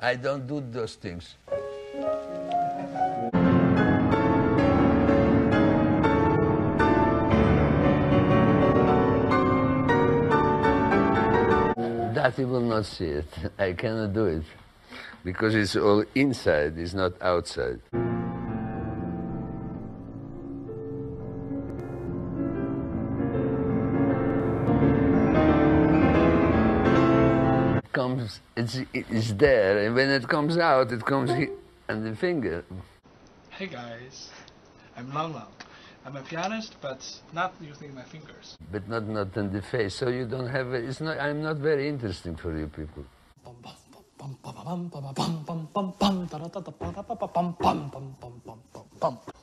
I don't do those things. That you will not see it. I cannot do it because it's all inside, it's not outside. Comes, it's, it's there, and when it comes out, it comes here, and the finger. Hey guys, I'm Lang Lang. I'm a pianist, but not using my fingers. But not not in the face, so you don't have. A, it's not. I'm not very interesting for you people. Bum, bum, bum,